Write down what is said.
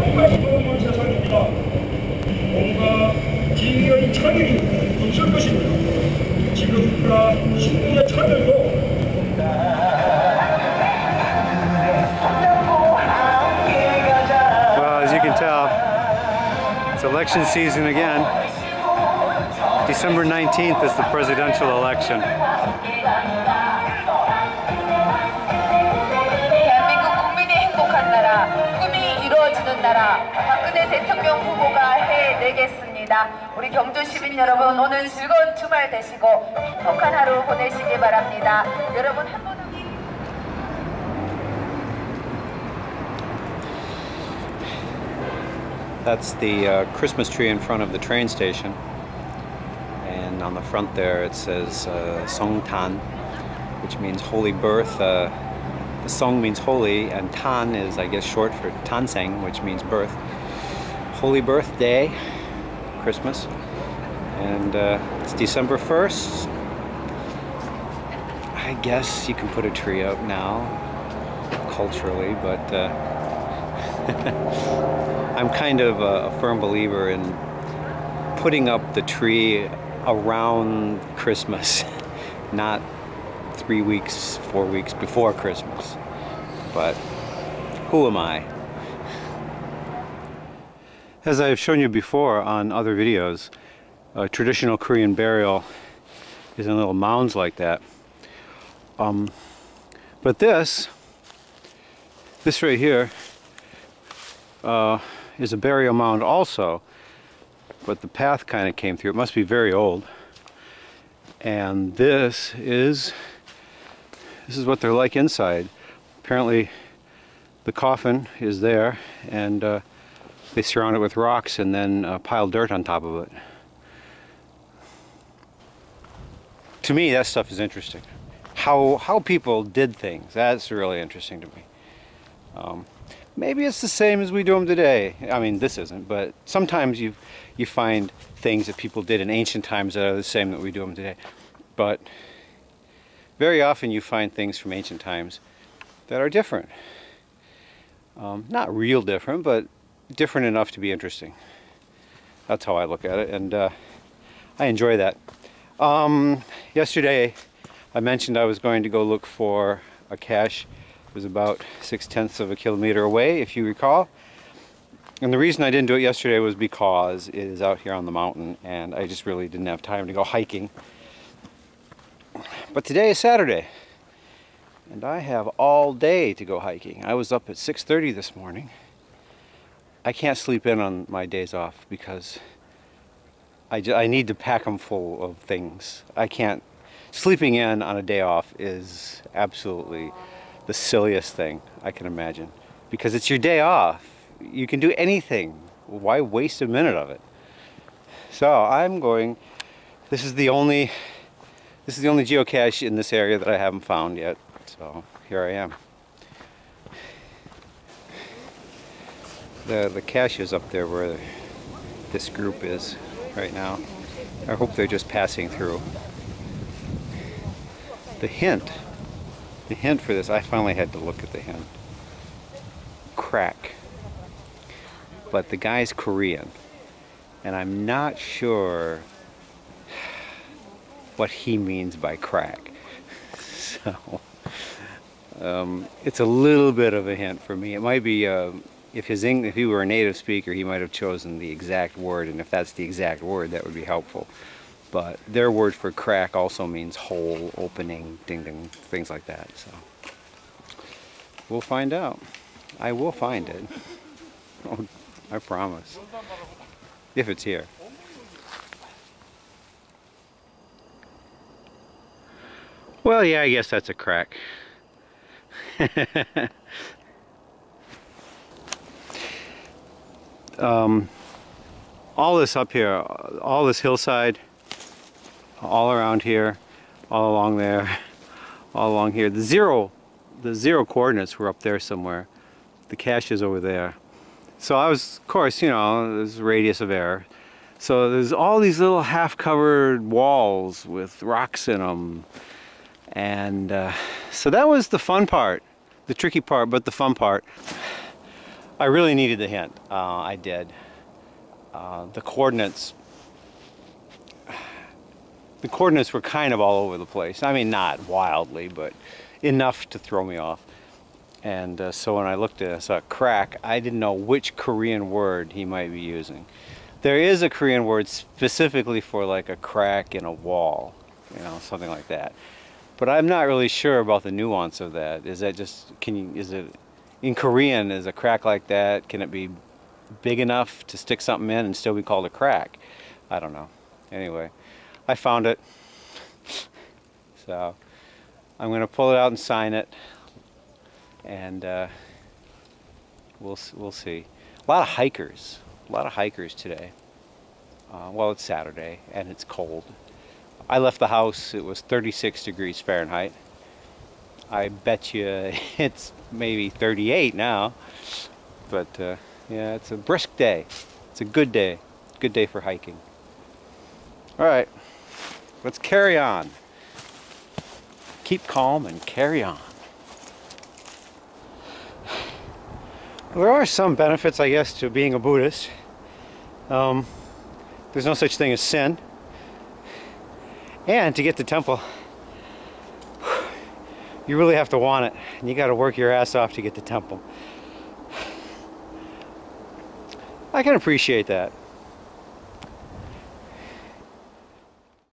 행복한 좋은 세상입니다. 뭔가 진리의 차별이 없을 것입니다. 지금보다 신분의 차별도 Well, as you can tell, it's election season again. December 19th is the presidential election. 나라, 박근혜 대통령 후보가 해내겠습니다. 우리 경주 시민 여러분, 오늘 즐거운 주말 되시고 행복한 하루 보내시기 바랍니다. 여러분 한번 더. That's the uh, Christmas tree in front of the train station. And on the front there it says uh, Song Tan, which means holy birth. Uh, the Song means holy, and Tan is, I guess, short for Tanseng, which means birth. Holy birthday, Christmas. And uh, it's December 1st. I guess you can put a tree up now, culturally, but. Uh, I'm kind of a, a firm believer in putting up the tree around Christmas, not three weeks, four weeks before Christmas. But who am I? As I've shown you before on other videos, a traditional Korean burial is in little mounds like that. Um, but this, this right here, uh, is a burial mound also, but the path kind of came through. It must be very old. And this is this is what they're like inside. Apparently, the coffin is there, and uh, they surround it with rocks and then uh, pile dirt on top of it. To me, that stuff is interesting. How how people did things. That's really interesting to me. Um, maybe it's the same as we do them today. I mean, this isn't, but sometimes you you find things that people did in ancient times that are the same that we do them today. But very often you find things from ancient times that are different. Um, not real different, but different enough to be interesting. That's how I look at it, and uh, I enjoy that. Um, yesterday, I mentioned I was going to go look for a cache it was about six tenths of a kilometer away, if you recall. And the reason I didn't do it yesterday was because it is out here on the mountain and I just really didn't have time to go hiking. But today is Saturday and I have all day to go hiking. I was up at 6.30 this morning. I can't sleep in on my days off because I, I need to pack them full of things. I can't, sleeping in on a day off is absolutely the silliest thing I can imagine. Because it's your day off. You can do anything. Why waste a minute of it? So I'm going, this is the only, this is the only geocache in this area that I haven't found yet. So here I am. The, the cache is up there where this group is right now. I hope they're just passing through. The hint the hint for this, I finally had to look at the hint. Crack. But the guy's Korean. And I'm not sure what he means by crack. So, um, it's a little bit of a hint for me. It might be, uh, if, his if he were a native speaker, he might have chosen the exact word, and if that's the exact word, that would be helpful but their word for crack also means hole, opening, ding ding, things like that. So we'll find out. I will find it. Oh, I promise. If it's here. Well, yeah, I guess that's a crack. um, all this up here, all this hillside, all around here, all along there, all along here. The zero, the zero coordinates were up there somewhere. The cache is over there. So I was, of course, you know, there's radius of error. So there's all these little half-covered walls with rocks in them. And uh, so that was the fun part, the tricky part, but the fun part. I really needed the hint. Uh, I did. Uh, the coordinates. The coordinates were kind of all over the place. I mean, not wildly, but enough to throw me off. And uh, so when I looked at it, I saw crack. I didn't know which Korean word he might be using. There is a Korean word specifically for like a crack in a wall, you know, something like that. But I'm not really sure about the nuance of that. Is that just can you? Is it in Korean? Is a crack like that? Can it be big enough to stick something in and still be called a crack? I don't know. Anyway, I found it. So I'm going to pull it out and sign it, and uh, we'll we'll see. A lot of hikers, a lot of hikers today. Uh, well, it's Saturday and it's cold. I left the house. It was 36 degrees Fahrenheit. I bet you it's maybe 38 now. But uh, yeah, it's a brisk day. It's a good day. Good day for hiking. All right, let's carry on. Keep calm and carry on. There are some benefits, I guess, to being a Buddhist. Um, there's no such thing as sin. And to get to temple, you really have to want it. And you got to work your ass off to get to temple. I can appreciate that.